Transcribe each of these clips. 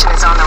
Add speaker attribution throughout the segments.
Speaker 1: information is on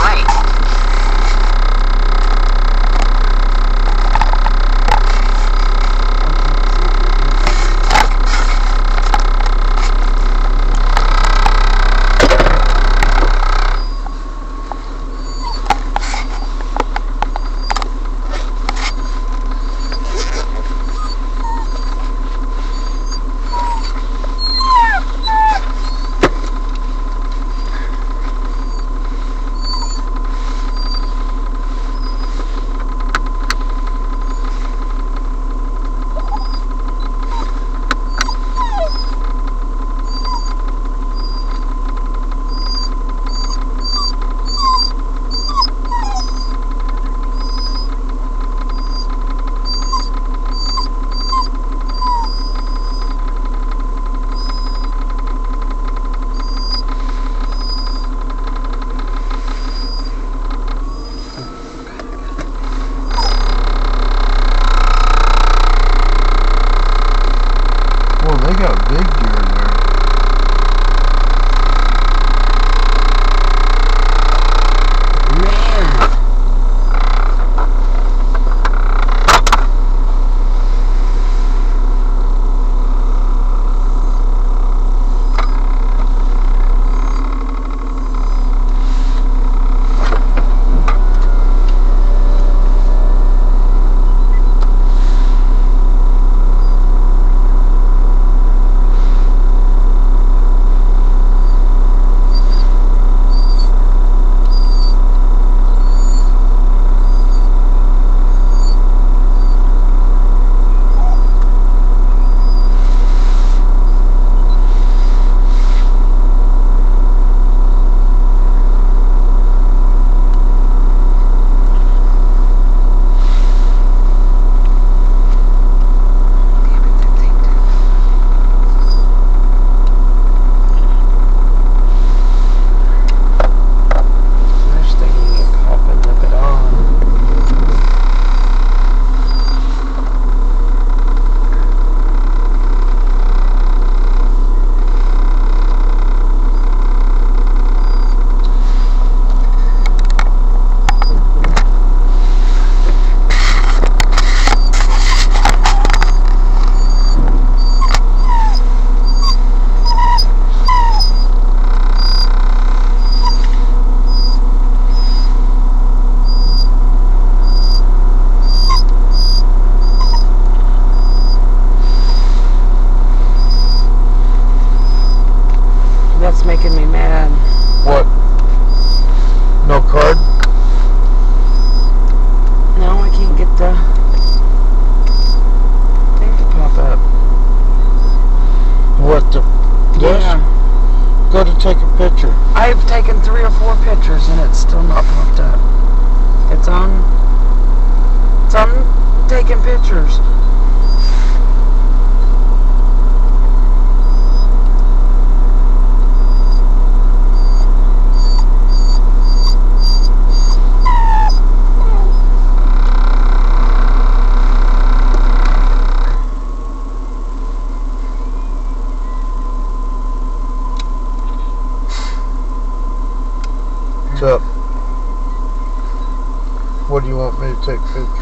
Speaker 2: take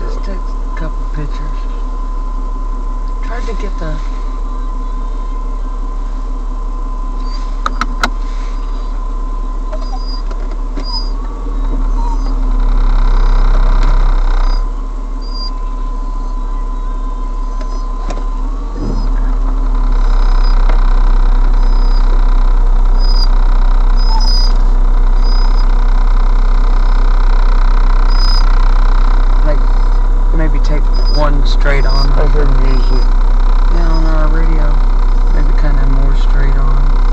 Speaker 3: one straight on.
Speaker 2: I heard music.
Speaker 3: Yeah, on our radio. Maybe kind of more straight on.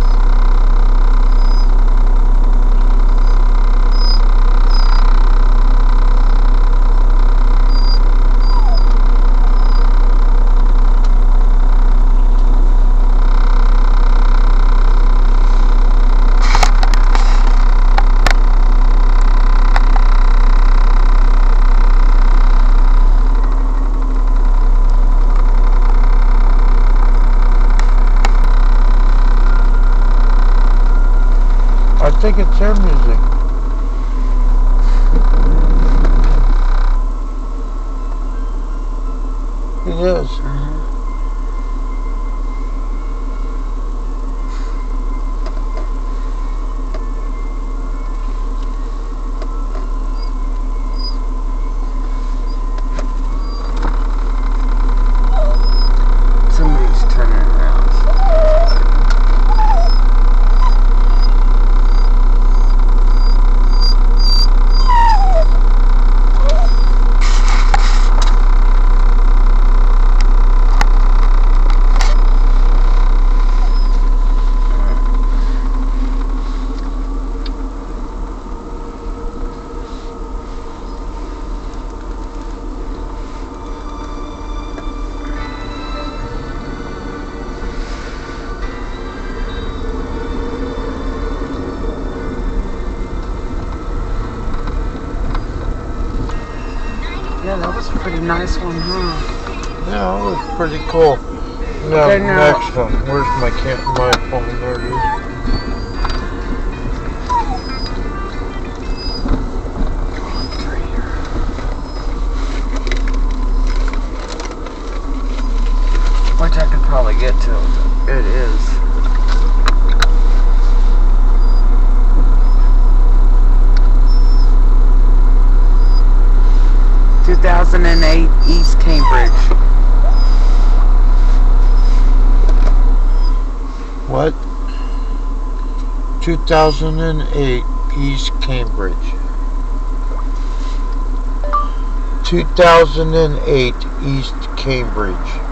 Speaker 1: Nice one, huh?
Speaker 2: Yeah, it was pretty cool. Now,
Speaker 1: Okay, now-
Speaker 2: next one. Where's my can my phone? There it is.
Speaker 1: Which I could probably get to. It is. Two thousand and eight East Cambridge.
Speaker 2: What? 2008 East Cambridge. 2008 East Cambridge.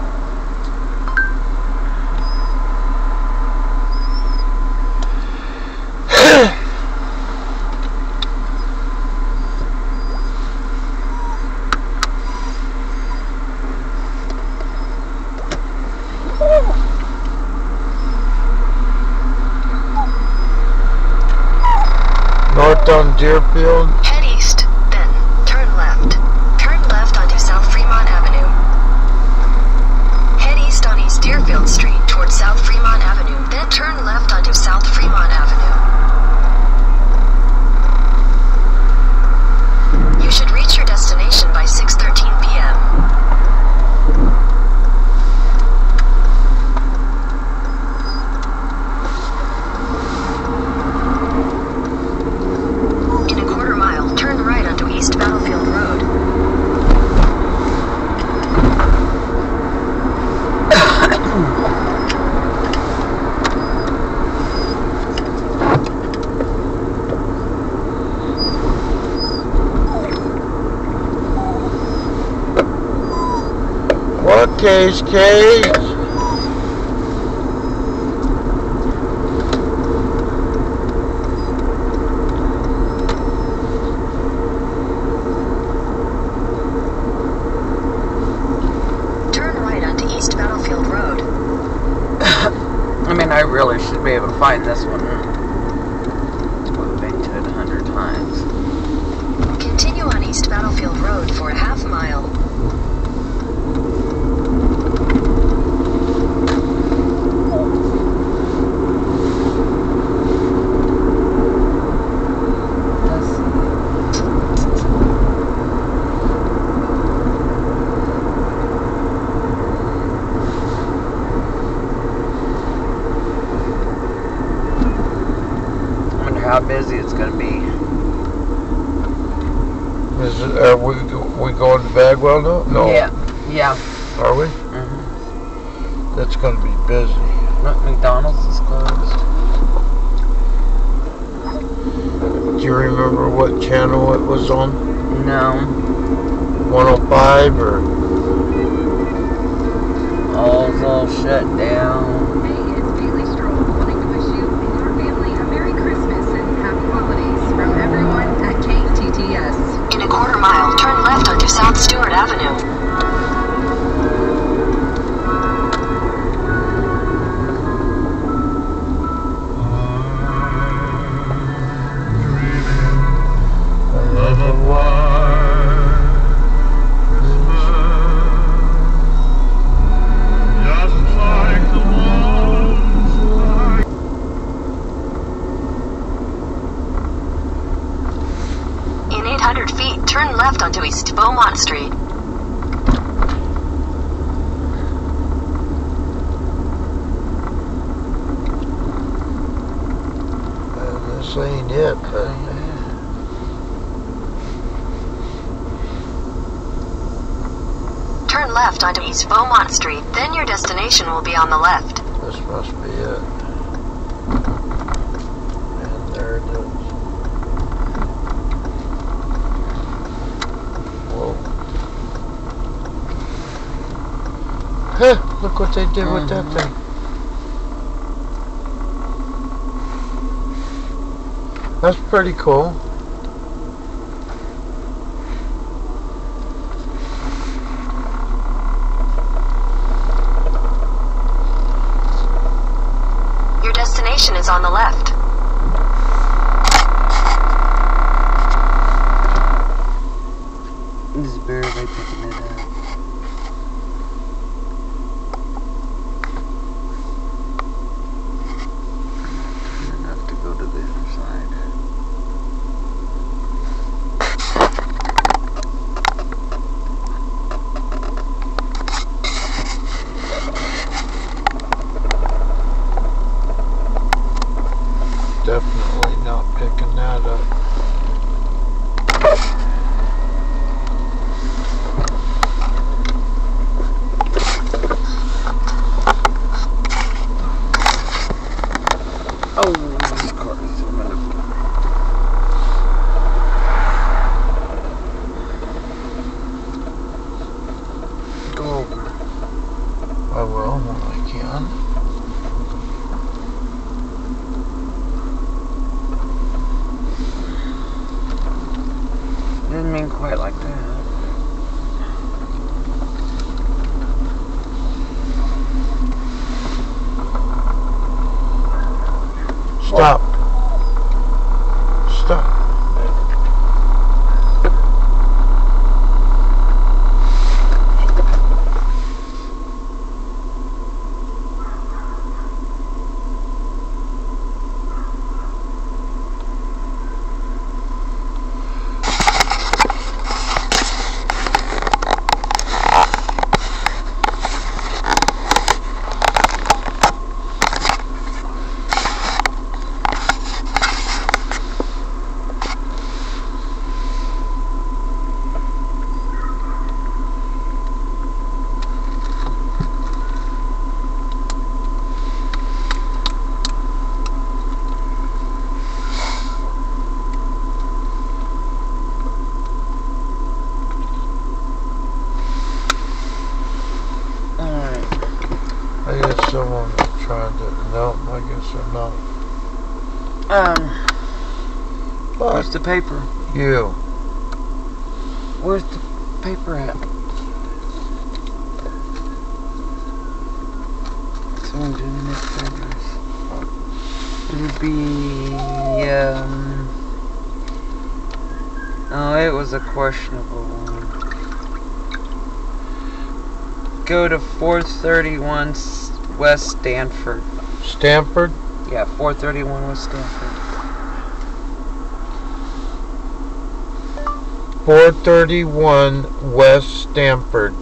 Speaker 2: On Deerfield.
Speaker 4: Head east, then turn left. Turn left onto South Fremont Avenue. Head east on East Deerfield Street towards South Fremont Avenue, then turn left onto South Fremont Avenue. You should reach your destination by 6:13 p.m. In a quarter mile, turn right onto East Battlefield Road.
Speaker 2: What case, case?
Speaker 4: Turn right onto East Battlefield Road.
Speaker 1: I mean, I really should be able to find this one. I've been to it a hundred times.
Speaker 4: Continue on East Battlefield Road for a half mile.
Speaker 1: I wonder how busy it's gonna be.
Speaker 2: Is it, are we we going to Bagwell now? No.
Speaker 1: Yeah. Yeah.
Speaker 2: Are we?
Speaker 1: hmm
Speaker 2: That's going to be busy.
Speaker 1: Look, McDonald's is closed.
Speaker 2: Do you remember what channel it was on?
Speaker 1: No.
Speaker 2: 105 or?
Speaker 1: All's all shut down.
Speaker 5: Hey, it's Bailey Stroll, wanting to wish you and your family a Merry Christmas and Happy Holidays from everyone at KTTS.
Speaker 4: In a quarter mile, turn left onto South Stewart Avenue. On the left.
Speaker 2: this must be it. And there it is. Whoa. Huh, look what they did with that thing. That's pretty cool.
Speaker 4: Your destination is on the left.
Speaker 1: Just barely picking it up. Enough to go to the other side.
Speaker 2: Definitely not picking that up.
Speaker 1: Oh, this car is a minute. Go over.
Speaker 2: I will when I can.
Speaker 1: Didn't mean quite like that.
Speaker 2: Stop. Stop.
Speaker 1: Alright.
Speaker 2: I guess someone was trying to. No, I guess they're not.
Speaker 1: Um, where's the paper?
Speaker 2: you.
Speaker 1: Where's the paper at? Someone didn't make papers. It would be, um... Oh, it was a questionable one. Go to 431 West Stanford.
Speaker 2: Stanford?
Speaker 1: Yeah, 431 West Stanford.
Speaker 2: 431 West Stanford.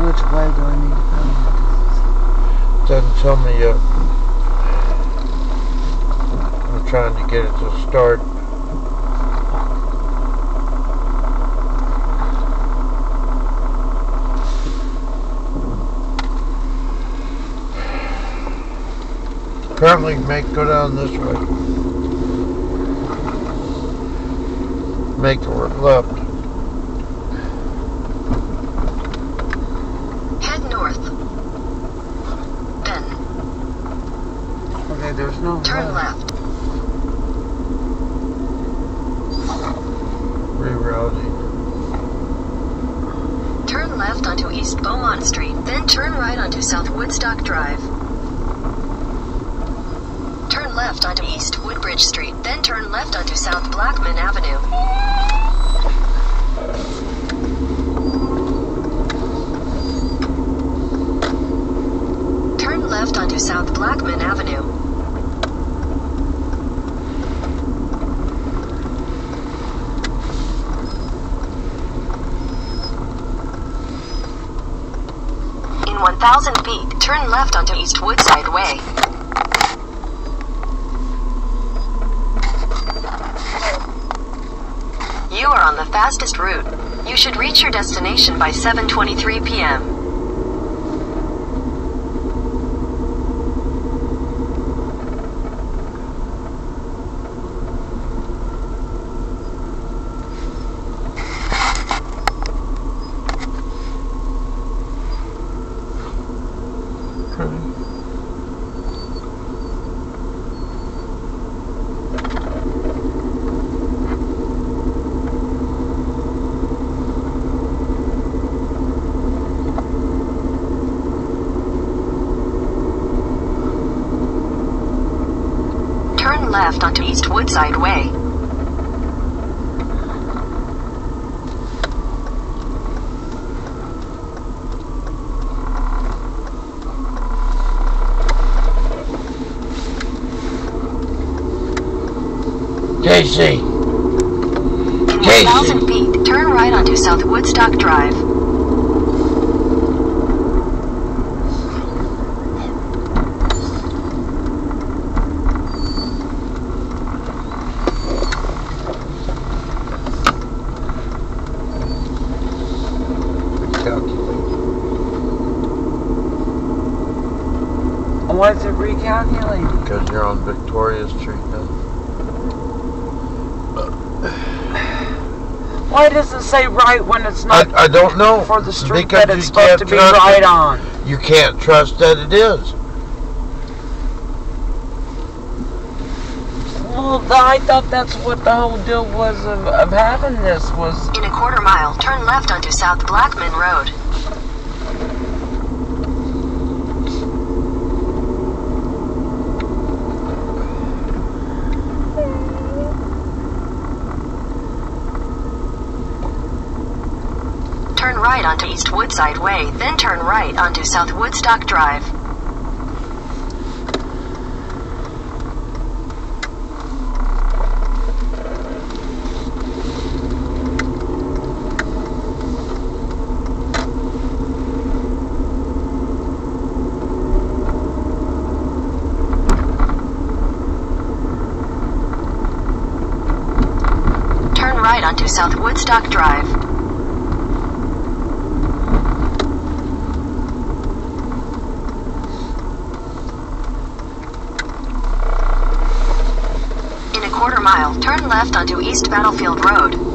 Speaker 1: Which way do I need to go?
Speaker 2: Doesn't tell me yet. I'm trying to get it to start. Apparently, make go down this way. Make a left.
Speaker 4: Head north. Then
Speaker 1: Okay, there's no
Speaker 4: turn
Speaker 1: left.
Speaker 4: left.
Speaker 2: Rerouting.
Speaker 4: Turn left onto East Beaumont Street, then turn right onto South Woodstock Drive. Turn turn left onto East Woodbridge Street, then turn left onto South Blackman Avenue. Turn left onto South Blackman Avenue. In 1,000 feet, turn left onto East Woodside Way. You are on the fastest route. You should reach your destination by 7:23 p.m. Turn left onto East Woodside Way.
Speaker 2: JC,
Speaker 4: In 1,000 feet, turn right onto South Woodstock Drive.
Speaker 2: calculate.
Speaker 1: Why is it recalculating?
Speaker 2: Because you're on Victoria Street now.
Speaker 1: Why does it say right when it's not
Speaker 2: I, I don't know.
Speaker 1: for the street
Speaker 2: because
Speaker 1: that it's supposed to be right
Speaker 2: it.
Speaker 1: on?
Speaker 2: You can't trust that it is.
Speaker 1: Well, I thought that's what the whole deal was of, of having this was.
Speaker 4: In a quarter mile, turn left onto South Blackman Road. Turn right onto East Woodside Way, then turn right onto South Woodstock Drive. Turn right onto South Woodstock Drive. In a quarter mile, turn left onto East Battlefield Road.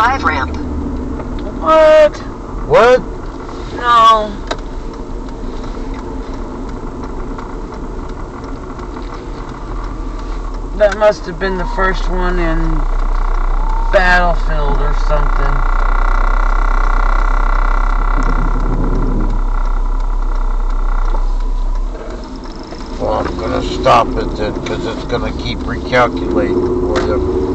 Speaker 4: 5 ramp.
Speaker 1: What?
Speaker 2: What?
Speaker 1: No. That must have been the first one in Battlefield or something.
Speaker 2: I'm gonna stop it then because it's going to keep recalculating for them.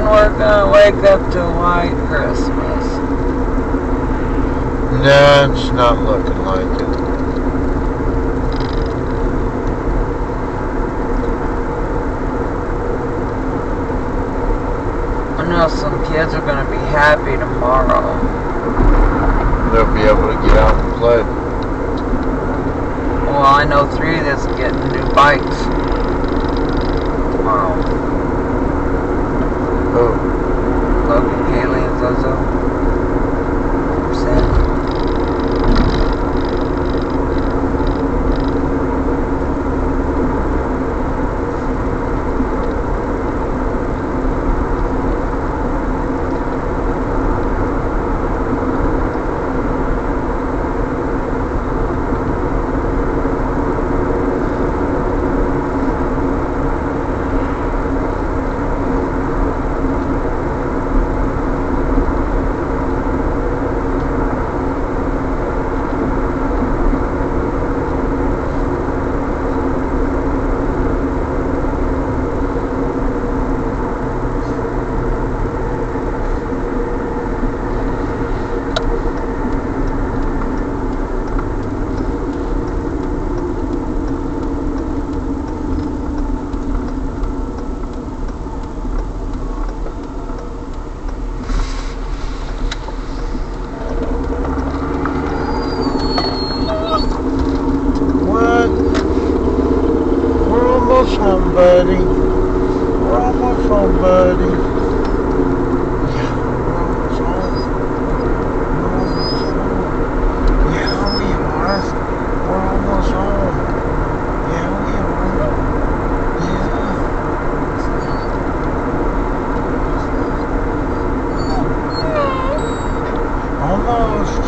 Speaker 1: Don't we're gonna wake up to white Christmas.
Speaker 2: Nah, it's not looking like it.
Speaker 1: I know some kids are gonna be happy tomorrow.
Speaker 2: They'll be able to get out and play.
Speaker 1: Well, I know three that's getting new bikes tomorrow.
Speaker 2: Oh,
Speaker 1: Logan, Kaylee, and Zozo. Sam.
Speaker 2: what? We're almost home, buddy. We're almost home, buddy. Yeah, we're almost home. We're almost home. Yeah, we are. We're almost home. Yeah, we are. Yeah. Almost.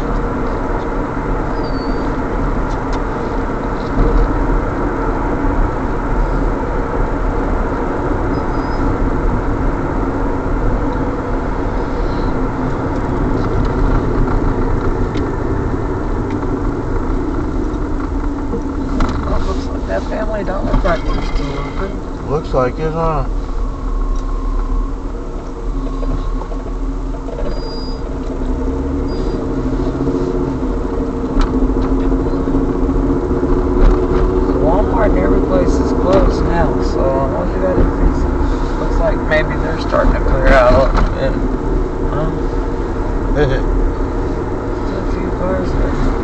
Speaker 1: Oh, looks like that family don't look like they're still open.
Speaker 2: Looks like it, huh?
Speaker 1: Walmart and every place is closed now, so what you gotta fix Looks like maybe they're starting to clear out a little bit. Huh? Still a few cars there.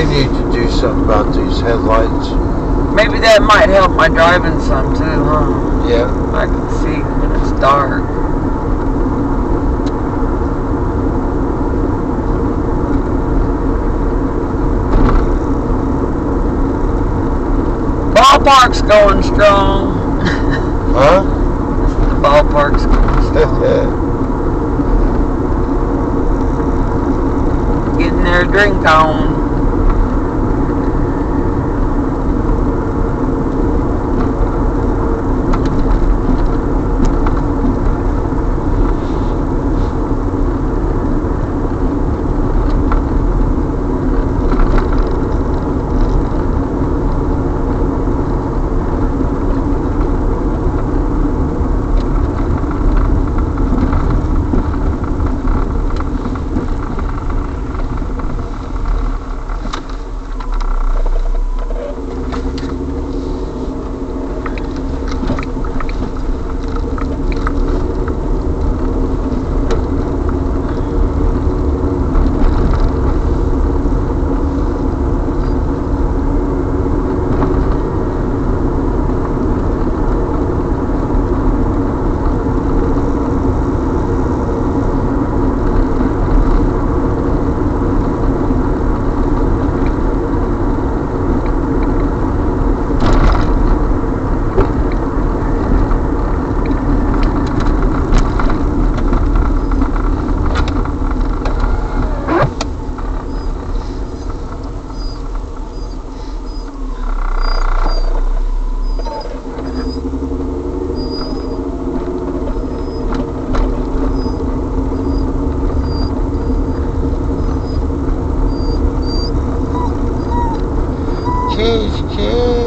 Speaker 2: we need to do something about these headlights.
Speaker 1: Maybe that might help my driving some too, huh?
Speaker 2: Yeah.
Speaker 1: I can see when it's dark. Ballpark's going strong.
Speaker 2: Huh?
Speaker 1: The ballpark's going strong. Getting their drink on. cage, cage.